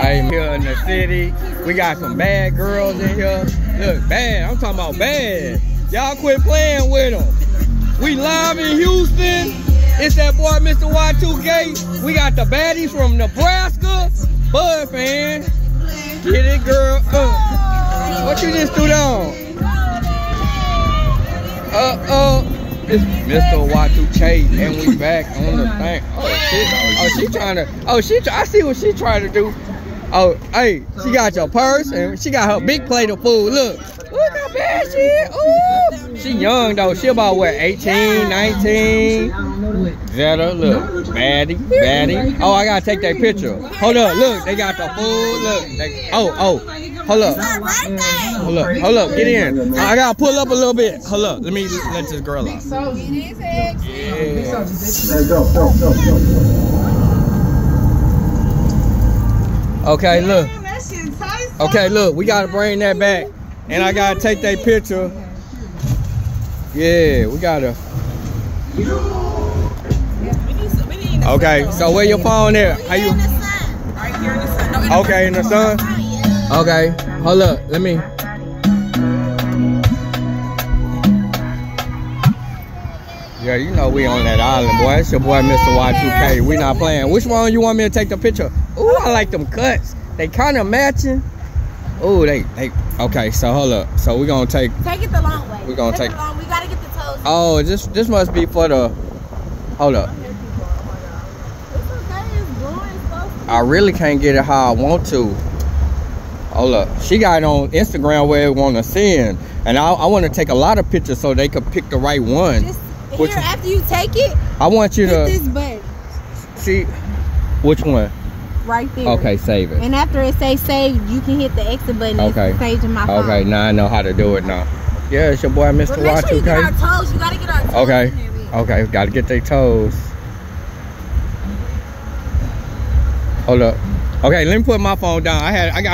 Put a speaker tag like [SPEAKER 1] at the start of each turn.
[SPEAKER 1] I'm here in the city. We got some bad girls in here. Look, bad. I'm talking about bad. Y'all quit playing with them. We live in Houston. It's that boy, Mr. Y2K. We got the baddies from Nebraska. Bud fan. Get it, girl. Uh. What you just threw down? Uh-oh. It's Mr. Y2K, and we back on the thing. Oh, shit. Oh, she trying to. Oh, she. I see what she trying to do. Oh, hey, she got your purse, and she got her big plate of food. Look. Look how bad she is. Ooh. She young, though. She about, what, 18, 19? Zeta, look. Baddie, baddie. Oh, I gotta take that picture. Hold up, look. They got the food. Look. They, oh, oh. Hold up. Hold up. Hold up. Get in. I gotta pull up a little bit. Hold up. Let me let this girl out.
[SPEAKER 2] So it is sexy.
[SPEAKER 1] Yeah.
[SPEAKER 3] Go, go, go, go.
[SPEAKER 1] Okay, look. Okay, look. We gotta bring that back, and I gotta take that picture. Yeah, we gotta. Okay, so where your phone at? How you?
[SPEAKER 2] Right here in the sun. No, in the
[SPEAKER 1] Okay, in the sun. Okay, hold up. Let me. Yeah, you know we on that island, boy. It's your boy, Mr. Y2K. We not playing. Which one you want me to take the picture? Ooh, I like them cuts. They kind of matching. Ooh, they, they. Okay, so hold up. So we gonna take.
[SPEAKER 4] Take it the long way.
[SPEAKER 1] We gonna take-
[SPEAKER 4] it long. We gotta get the toes.
[SPEAKER 1] Oh, this this must be for the. Hold up.
[SPEAKER 4] It's okay. It's blowing so.
[SPEAKER 1] I really can't get it how I want to. Hold up. She got it on Instagram where it want to send. And I, I want to take a lot of pictures so they could pick the right one.
[SPEAKER 4] Just
[SPEAKER 1] Which
[SPEAKER 4] here
[SPEAKER 1] one?
[SPEAKER 4] after you take it,
[SPEAKER 1] I want you
[SPEAKER 4] hit
[SPEAKER 1] to
[SPEAKER 4] this button
[SPEAKER 1] see which one.
[SPEAKER 4] right there.
[SPEAKER 1] Okay, save it.
[SPEAKER 4] And after it say save, you can hit the exit button.
[SPEAKER 1] Okay.
[SPEAKER 4] Saving my phone.
[SPEAKER 1] Okay, now I know how to do it now. Yeah, it's your boy, Mr.
[SPEAKER 4] But make sure you get our toes. You gotta get our toes.
[SPEAKER 1] Okay.
[SPEAKER 4] in there.
[SPEAKER 1] Okay, gotta get their toes. Hold up. Okay, let me put my phone down. I had I got